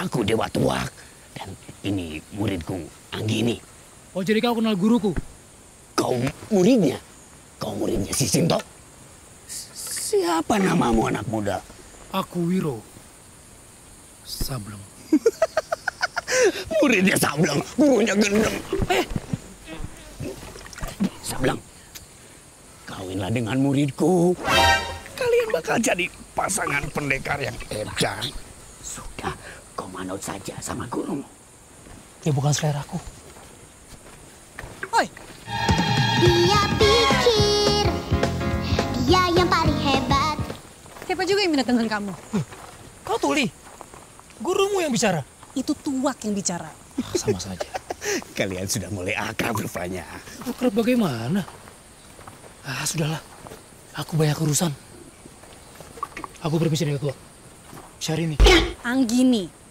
Aku Dewa Tuak. Dan ini muridku, Anggini. Oh jadi kau kenal guruku? Kau muridnya? Kau muridnya si Sinto? Siapa namamu anak muda? Aku Wiro. Sableng. Muridnya Sableng, gurunya Gendeng. Eh, Sableng, kawinlah dengan muridku. Kalian bakal jadi pasangan pendekar yang edan. Sudah, kau manut saja sama gurumu. Ya bukan seleraku. Oi, Dia pikir dia yang paling hebat. Siapa juga yang minta dengan kamu? kau tuli. Gurumu yang bicara. Itu tuak yang bicara. Sama saja. Kalian sudah mulai akrab rupanya. Akrab bagaimana? Ah, sudahlah. Aku banyak urusan. Aku permisi dari tua. Syahrini. Anggini.